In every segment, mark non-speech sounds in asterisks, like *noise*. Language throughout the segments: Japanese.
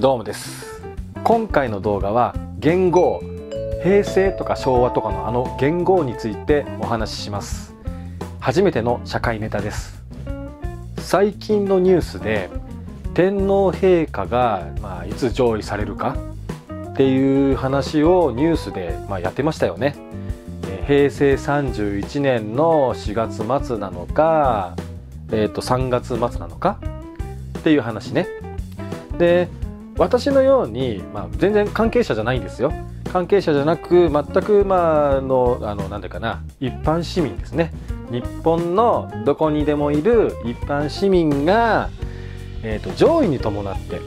どうもです。今回の動画は元号平成とか昭和とかのあの元号についてお話しします。初めての社会ネタです。最近のニュースで天皇陛下が、まあ、いつ上位されるかっていう話をニュースで、まあ、やってましたよね。平成31年の4月末なのか、えー、と3月末なのかっていう話ね。で私のように、まあ、全然関係者じゃないんですよ。関係者じゃなく全くまあのあのなんだかな。一般市民ですね。日本のどこにでもいる一般市民が、えーと、上位に伴って、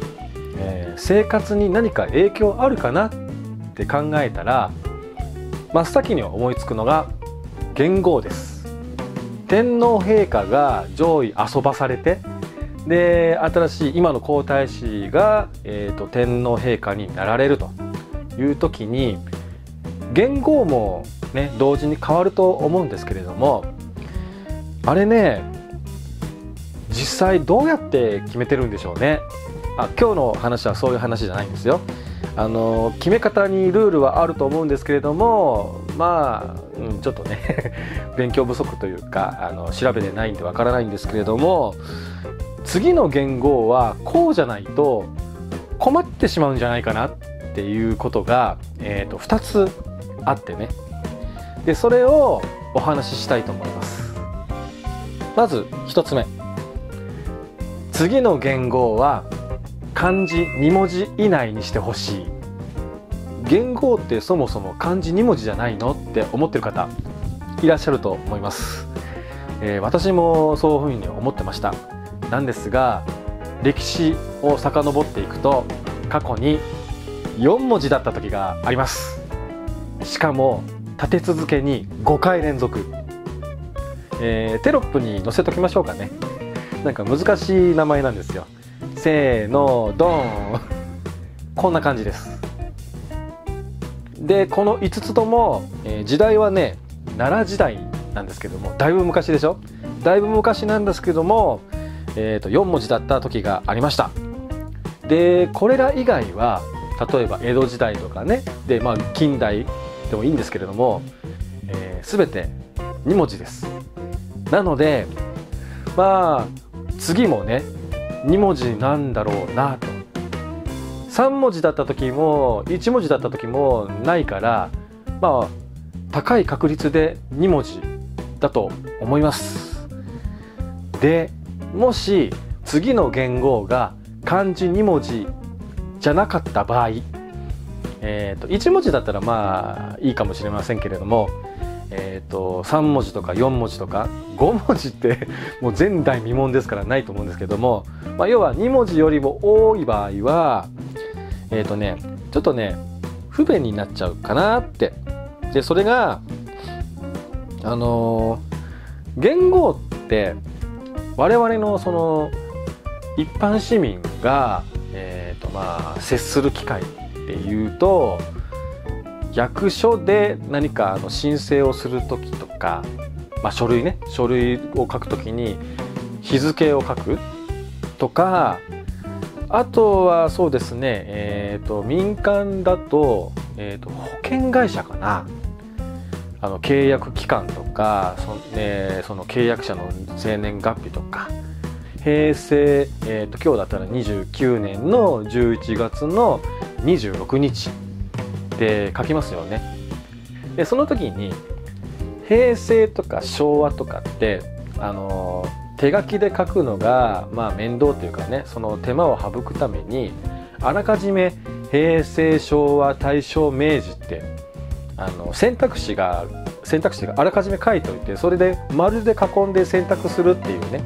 えー、生活に何か影響あるかなって考えたら真っ先に思いつくのが元号です。天皇陛下が上位遊ばされてで新しい今の皇太子が、えーと、天皇陛下になられるという時に元号もね同時に変わると思うんですけれどもあれね実際どうやって決めてるんでしょうね。あ今日の話はそういう話じゃないんですよ。あの決め方にルールはあると思うんですけれどもまあ、うん、ちょっとね *laughs* 勉強不足というかあの調べてないんでわからないんですけれども次の元号はこうじゃないと困ってしまうんじゃないかなっていうことが、えーと、2つあってね。でそれをお話ししたいと思います。まず1つ目。次の元号は漢字2文字以内にしてほしい。元号ってそもそも漢字2文字じゃないのって思ってる方いらっしゃると思います、えー、私もそういうふうに思ってました。なんですが歴史を遡っていくと過去に4文字だった時があります。しかも立て続けに5回連続、えー、テロップに載せときましょうかね。なんか難しい名前なんですよ。せーのドン。こんな感じです。でこの5つとも、えー、時代はね奈良時代なんですけどもだいぶ昔でしょ？だいぶ昔なんですけどもえー、と4文字だった時がありました。でこれら以外は例えば江戸時代とかねで、まあ、近代でもいいんですけれども、えー、全て2文字です。なのでまあ次もね2文字なんだろうなと。3文字だった時も1文字だった時もないからまあ高い確率で2文字だと思います。でもし次の元号が漢字2文字じゃなかった場合、えーと、1文字だったらまあいいかもしれませんけれども、えーと、3文字とか4文字とか5文字って *laughs* もう前代未聞ですからないと思うんですけども、まあ、要は2文字よりも多い場合はえっ、ー、とねちょっとね不便になっちゃうかなって。でそれがあのー、元号って我々のその一般市民が、えーとまあ、接する機会っていうと役所で何かあの申請をする時とか、まあ、書類ね書類を書く時に日付を書くとかあとはそうですね、えーと、民間だと,、えーと保険会社かな。あの契約期間とかそ,、ね、その契約者の生年月日とか平成、えーと、今日だったら29年の11月の26日で書きますよね。でその時に平成とか昭和とかってあの手書きで書くのが、まあ、面倒というかねその手間を省くためにあらかじめ平成昭和大正明治ってあの選択肢が選択肢があらかじめ書いておいてそれで丸で囲んで選択するっていうね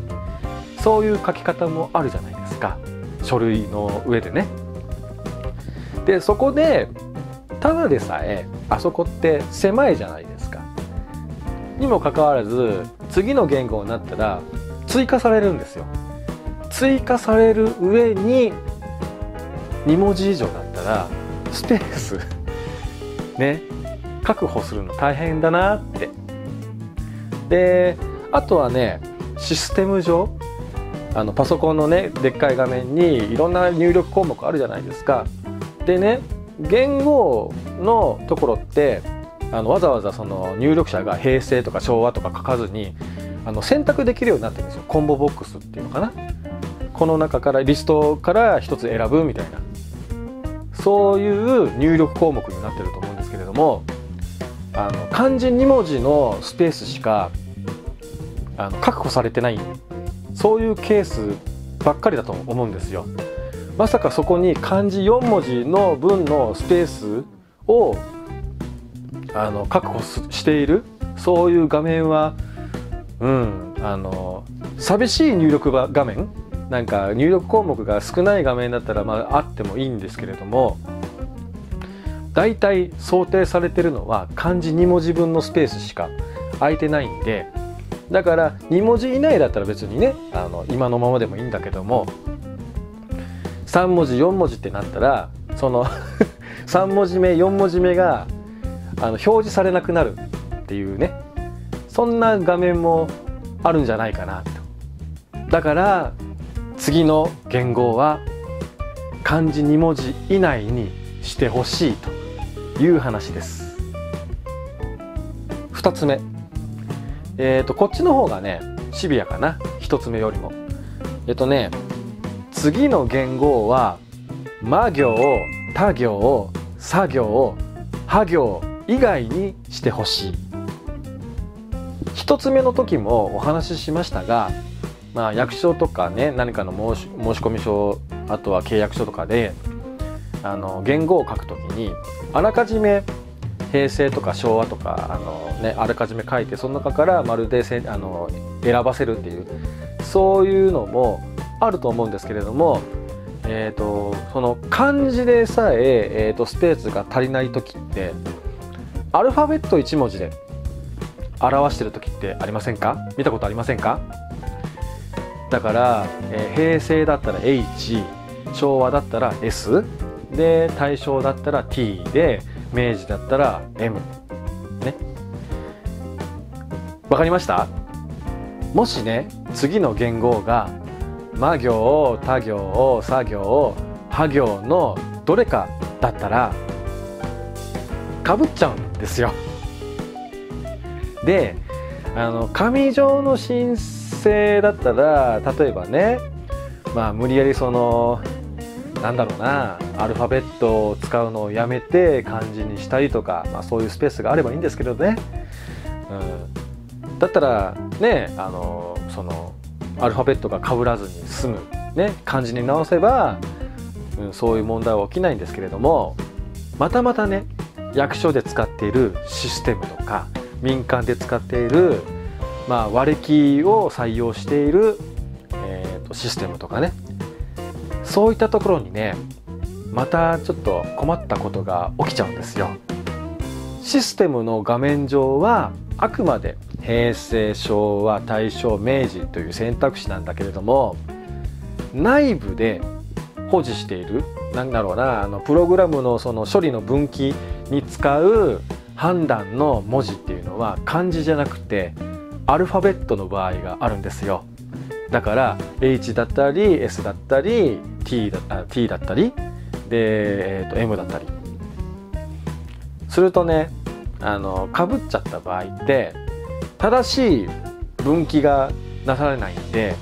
そういう書き方もあるじゃないですか書類の上でね。でそこでただでさえあそこって狭いじゃないですか。にもかかわらず次の言語になったら追加されるんですよ。追加される上に2文字以上だったらスペースね確保するの大変だなって。であとはねシステム上あのパソコンのねでっかい画面にいろんな入力項目あるじゃないですか。でね言語のところってあのわざわざその入力者が平成とか昭和とか書かずにあの選択できるようになってるんですよ。コンボボックスっていうのかな。この中からリストから一つ選ぶみたいな。そういう入力項目になってると思うんですけれどもあの漢字2文字のスペースしかあの確保されてないそういうケースばっかりだと思うんですよ。まさかそこに漢字4文字の分のスペースをあの確保しているそういう画面はうんあの寂しい入力画面なんか入力項目が少ない画面だったらまああってもいいんですけれども大体想定されてるのは漢字2文字分のスペースしか空いてないんでだから2文字以内だったら別にねあの今のままでもいいんだけども3文字4文字ってなったらその *laughs* 3文字目4文字目があの表示されなくなるっていうねそんな画面もあるんじゃないかなと。だから次の言語は漢字2文字以内にしてほしいと。いう話です。2つ目。えっ、ー、とこっちの方がねシビアかな。1つ目よりも。えっ、とね次の言語は魔行他行作業破行以外にしてほしい。1つ目の時もお話ししましたが、まあ、役所とかね何かの申し込み書あとは契約書とかであの言語を書くときにあらかじめ平成とか昭和とかあの、ね、あらかじめ書いてその中からまるでせあの選ばせるっていうそういうのもあると思うんですけれども、えーと、その漢字でさええーと、スペースが足りない時ってアルファベット1文字で表してる時ってありませんか？見たことありませんか？だから、えー、平成だったら H 昭和だったら S で大正だったら T で明治だったら M ね。わかりました？もしね次の元号が魔行他行作業破行のどれかだったらかぶっちゃうんですよ。であの紙状の申請だったら例えばねまあ無理やりそのなんだろうなアルファベットを使うのをやめて漢字にしたりとか、まあ、そういうスペースがあればいいんですけどね、うん、だったらねあのそのアルファベットが被らずに済む、ね、漢字に直せば、うん、そういう問題は起きないんですけれどもまたまたね役所で使っているシステムとか民間で使っている、まあ、割りを採用している、えーとシステムとかねそういったところにねまたちょっと困ったことが起きちゃうんですよ。システムの画面上はあくまで平成昭和大正明治という選択肢なんだけれども内部で保持しているなんだろうなあのプログラムのその処理の分岐に使う判断の文字っていうのは漢字じゃなくてアルファベットの場合があるんですよ。だから H だったり S だったり T だ T だったりで、えー、と M だったり。するとねあのかぶっちゃった場合って正しい分岐がなされないんで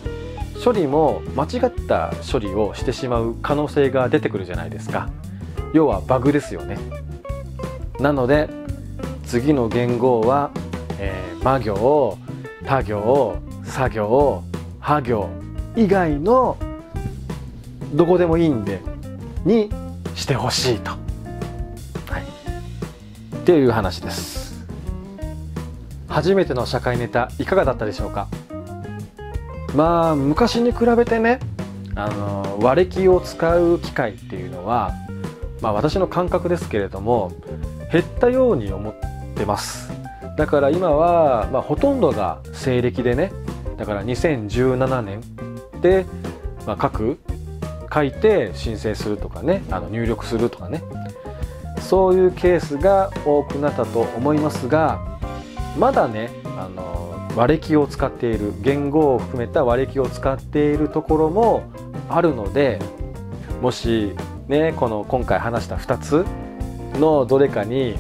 処理も間違った処理をしてしまう可能性が出てくるじゃないですか。要はバグですよね。なので次の言語は、えー、魔行他行作業破行以外のどこでもいいんでにしてほしいと、はい、っていう話です。初めての社会ネタいかがだったでしょうか？まあ昔に比べてねあの割り切を使う機会っていうのは、まあ、私の感覚ですけれども減ったように思ってます。だから今は、まあ、ほとんどが西暦でねだから2017年で、まあ、各書いて申請するとかねあの入力するとかね。そういうケースが多くなったと思いますがまだねあの和暦を使っている言語を含めた和暦を使っているところもあるのでもしねこの今回話した2つのどれかに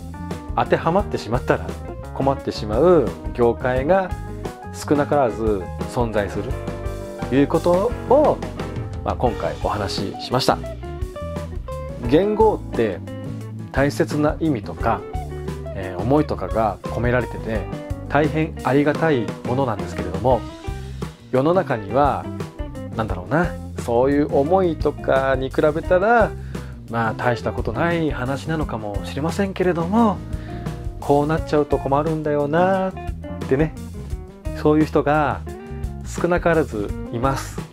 当てはまってしまったら困ってしまう業界が少なからず存在するということを、まあ、今回お話ししました。言語って大切な意味とか、えー、思いとかが込められてて大変ありがたいものなんですけれども世の中には何だろうなそういう思いとかに比べたらまあ大したことない話なのかもしれませんけれどもこうなっちゃうと困るんだよなってねそういう人が少なからずいます。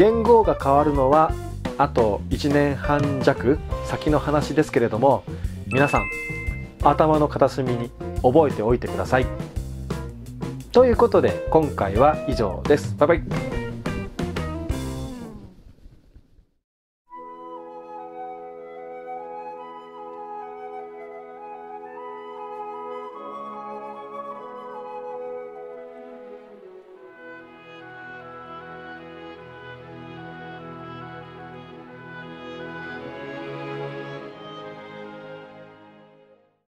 言語が変わるのはあと1年半弱先の話ですけれども皆さん頭の片隅に覚えておいてください。ということで今回は以上です。バイバイ。